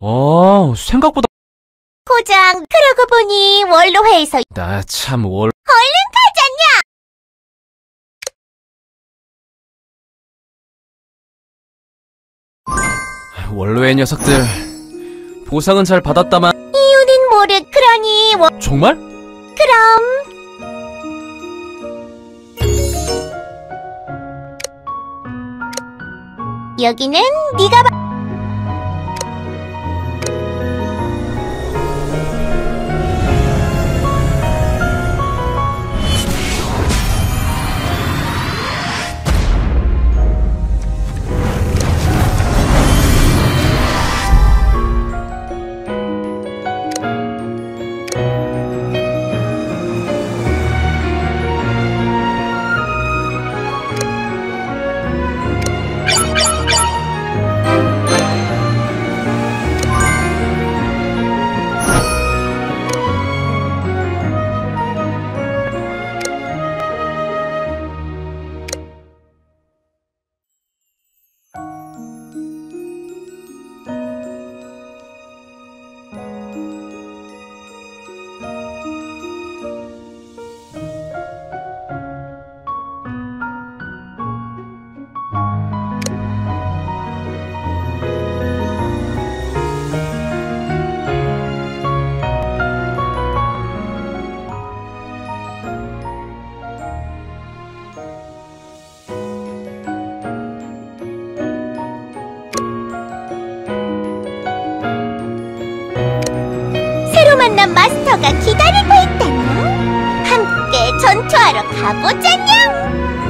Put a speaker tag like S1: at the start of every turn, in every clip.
S1: 어, 생각보다
S2: 포장, 그러고 보니 원로회에서
S1: 나 참 월... 원로의 녀석들 보상은 잘 받았다만
S2: 이유는 모르, 그러니 원,
S1: 정말?
S2: 그럼. 여기는 네가 봐. 가보자냥.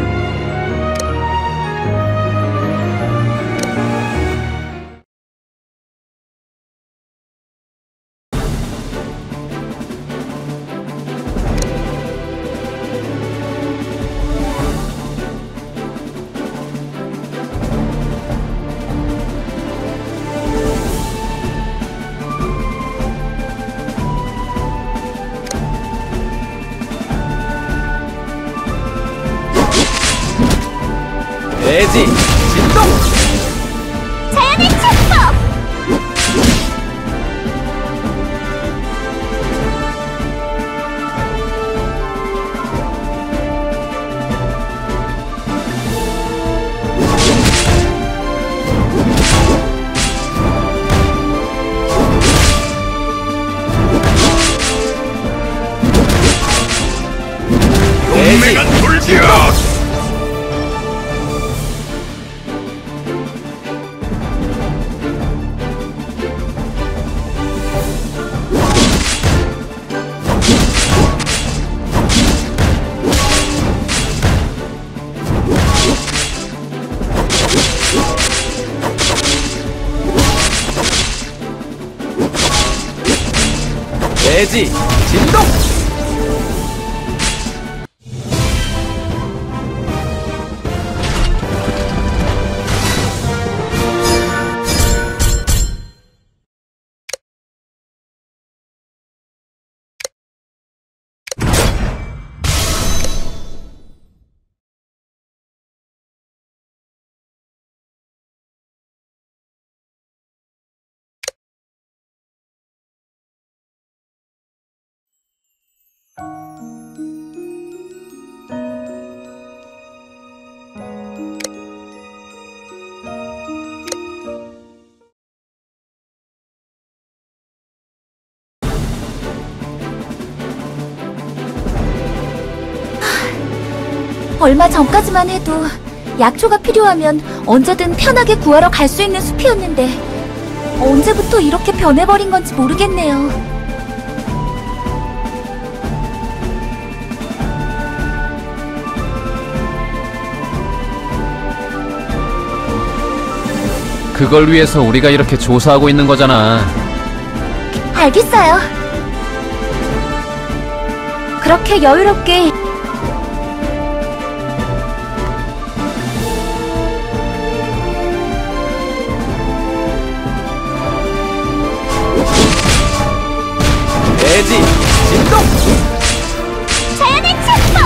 S1: 돼지 진동!
S2: 자연의 축복!
S1: 돼지
S3: 돌기
S1: Yeah.
S4: 얼마 전까지만 해도 약초가 필요하면 언제든 편하게 구하러 갈 수 있는 숲이었는데 언제부터 이렇게 변해버린 건지 모르겠네요.
S1: 그걸 위해서 우리가 이렇게 조사하고 있는 거잖아
S4: 알겠어요. 그렇게 여유롭게
S1: 대지 진동!
S2: 자연의 축복!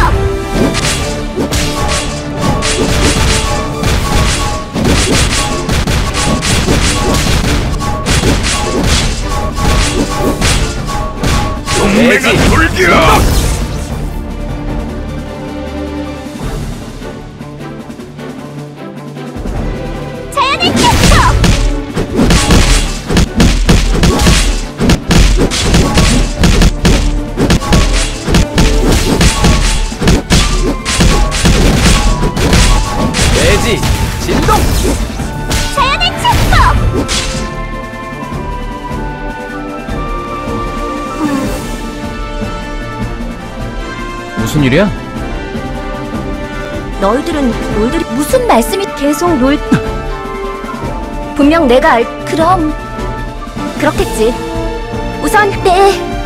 S3: 동맹아 돌기야!
S1: 무슨 일이야?
S4: 너희들은 롤들이 무슨 말씀이 계속 롤 분명 내가 알 그럼. 그렇겠지. 우선 네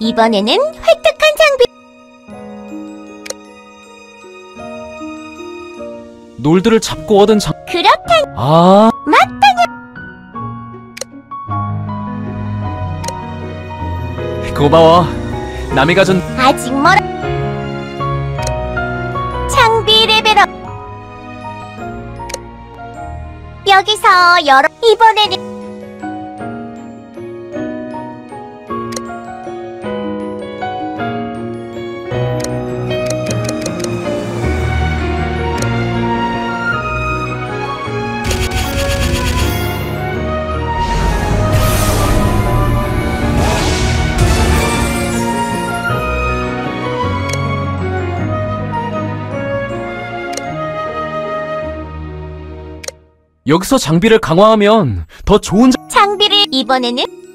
S2: 이번에는 활떡한 장비.
S1: 놀들을 잡고 얻은 장...
S2: 그렇다
S1: 아. 고마워. 남이 가진
S2: 아직 멀어. 장비 레벨업. 여기서 여러 이번에는
S1: 여기서 장비를 강화하면 더 좋은 장...
S2: 장비를 이번에는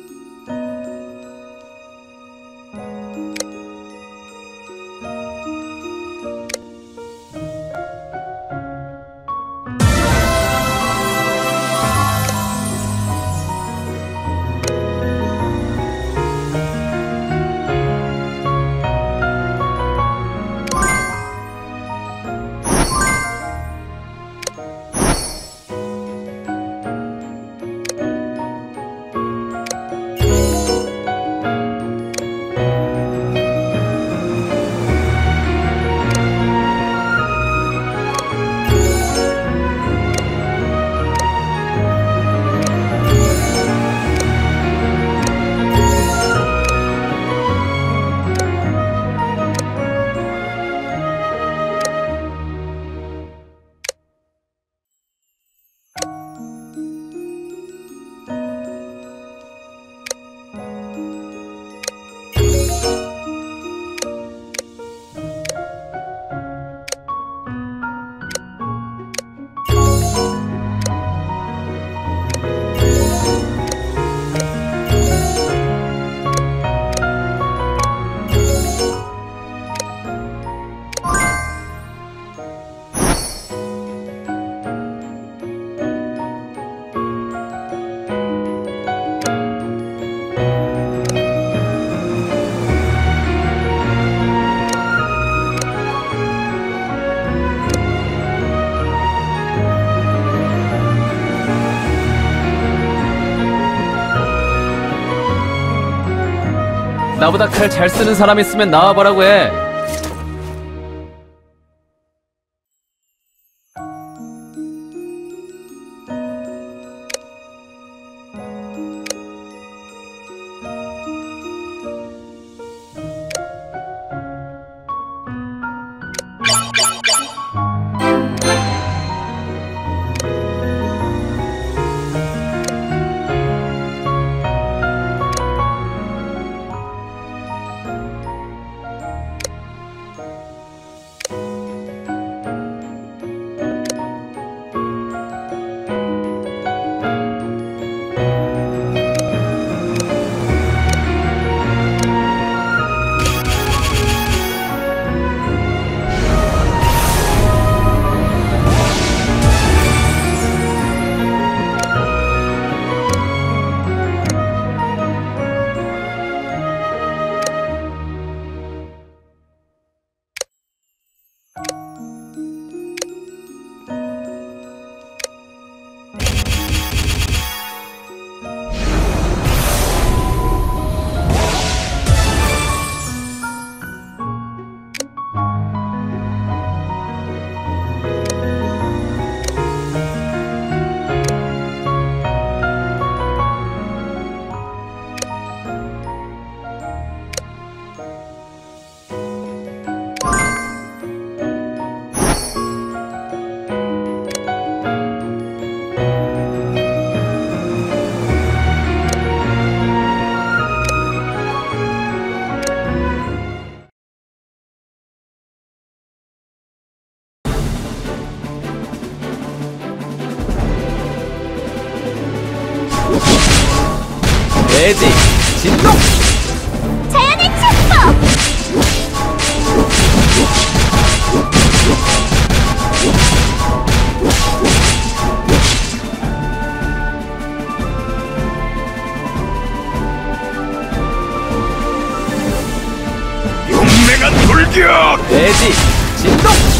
S1: 나보다 칼 잘 쓰는 사람 있으면 나와보라고 해
S3: 돌격!
S1: 돼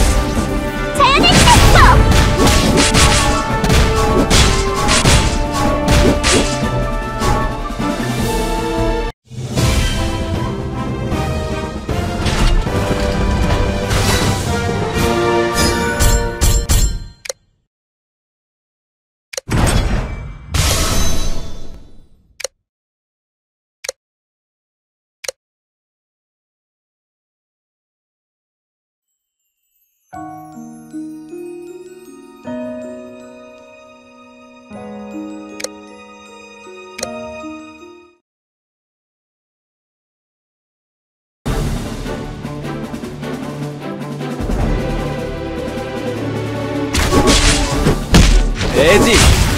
S1: 돼지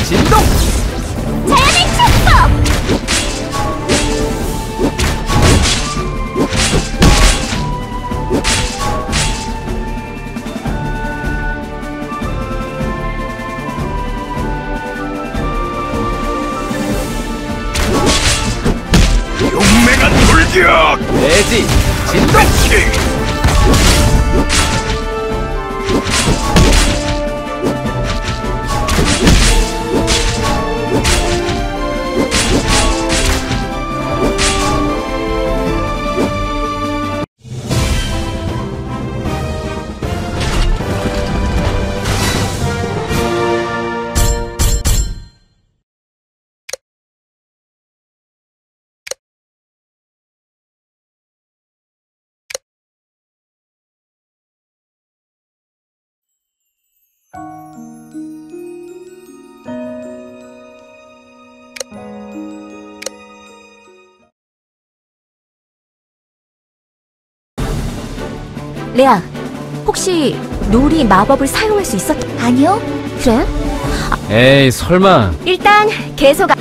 S1: 진동
S2: 자연의 축복!
S3: 용맹한 돌격!
S1: 돼지 진동
S4: 레아, 혹시 놀이 마법을 사용할 수 있었? 아니요. 그래?
S1: 에이 설마
S4: 일단 계속 아-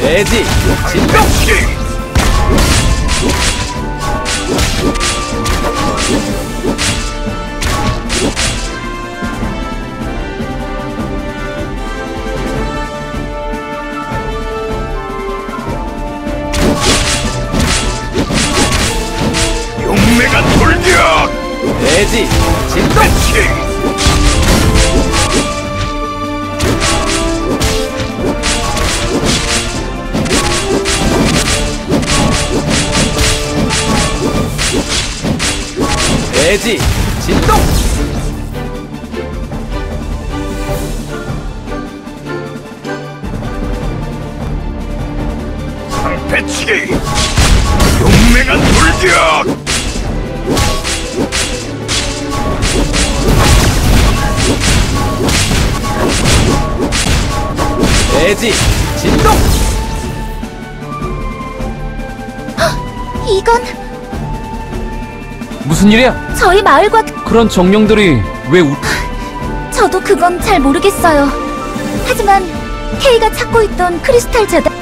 S1: 돼지 진동
S3: 킥! 돌격!
S1: 돼지 진동
S3: 킥!
S1: 돼지 진동
S3: 방패치기!
S1: 돼지 진동
S4: 이건
S1: 무슨 일이야?
S4: 저희 마을과
S1: 그런 정령들이 왜 우...
S4: 저도 그건 잘 모르겠어요. 하지만 케이가 찾고 있던 크리스탈 재단